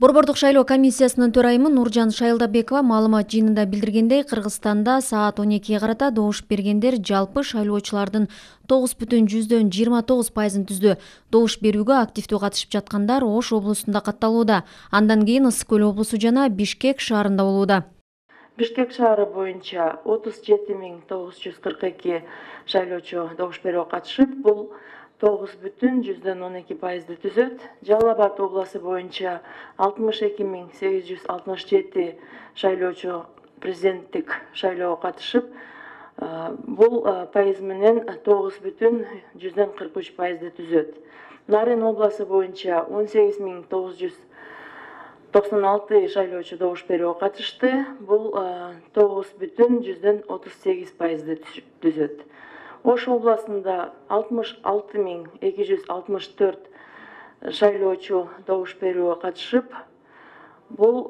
борбордук шайлоо комиссиясынын төрайымы нуржан шайылдабекова маалымат жыйынында билдиргендей кыргызстанда саат он экиге карата добуш бергендер жалпы шайлоочулардын тогуз бүтүн жүздөн жыйырма тогуз пайызын түздү. Добуш берүүгө активдүү катышып жаткандар ош облусунда катталууда. Андан кийин ысык көл облусу жана бишкек шаарында болууда. Бишкек шаары боюнча отуз жети миң тогуз жүз кырк эки шайлоочу добуш берүүгө катышып бул тогуз бүтүн жүздөн он эки пайызды түзөт. Жалал абад областы боюнча алтымыш эки миң сегиз жүз алтымыш жети шайлоочу президенттик шайлоого катышып бул пайыз менен тогуз бүтүн жүздөн кырк үч пайызды түзөт. Нарын областы боюнча он сегиз миң тогуз жүз токсон алты шайлоочу добуш берүүгө катышты. Бул тогуз бүтүн жүздөн отуз сегиз пайызды түзөт ош областында алтымыш алты миң эки жүз алтымыш төрт шайлоочу добуш берүүгө катышып бул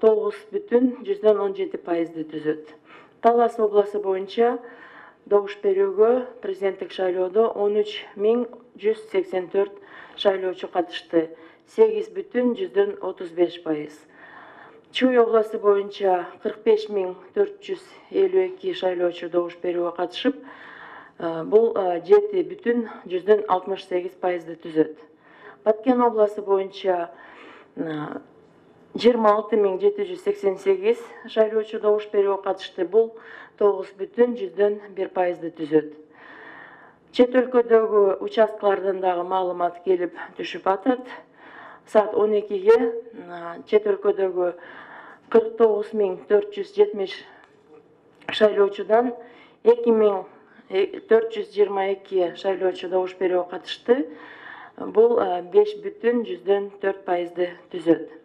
тогуз бүтүн жүздөн он жети пайызды түзөт. Талас областы боюнча добуш берүүгө президенттик шайлоодо он үч миң жүз сексен төрт шайлоочу катышты. Сегиз бүтүн жүздөн отуз беш пайыз. Чүй областы боюнча кырк беш миң төрт жүз элүү эки шайлоочу добуш берүүгө катышып Э, э, жети бүтүн жүздөн алтымыш сегиз пайызды түзөт баткен областы боюнча э, жыйырма алты миң жети жүз сексен сегиз шайлоочу добуш берүүгө катышты бул тогуз бүтүн жүздөн бир пайызды түзөт чет өлкөдөгү участкалардан дагы маалымат келип түшүп атат саат он экиге чет жүз жетимиш шайлоочудан эки миң төрт жүз жыйырма эки шайлоочу добуш берүүгө катышты. Бул беш бүтүн жүздөн төрт пайызды түзөт